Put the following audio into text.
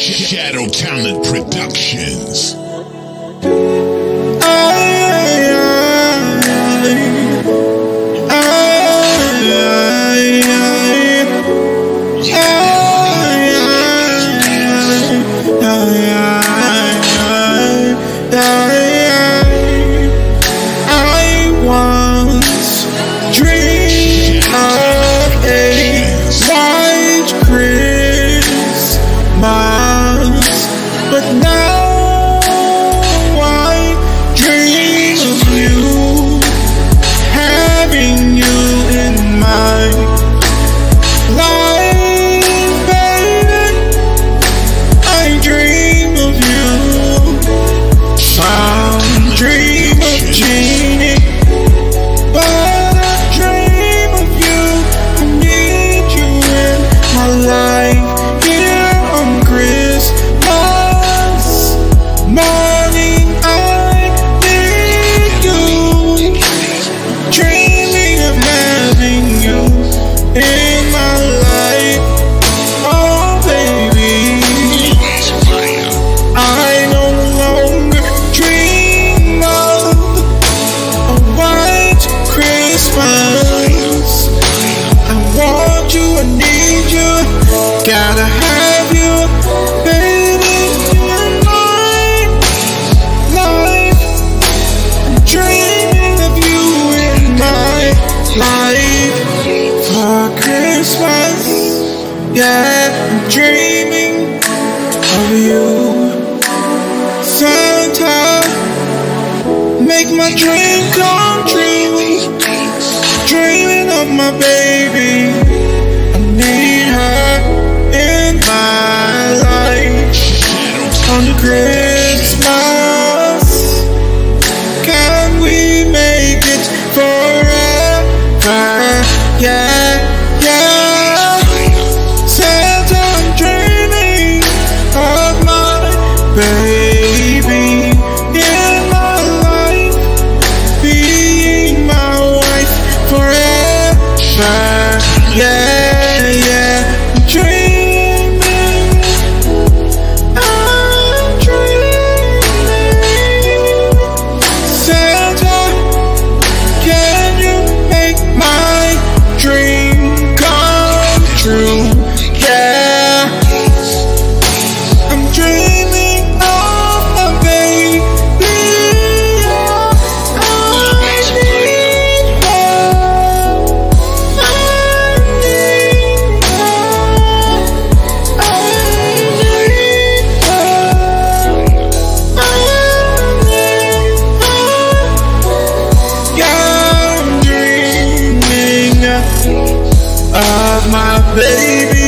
Shadow Talent Productions. life for Christmas. Yeah, I'm dreaming of you. Santa, make my dream come true. Dreaming of my baby. I need her in my life. On Christmas. my baby.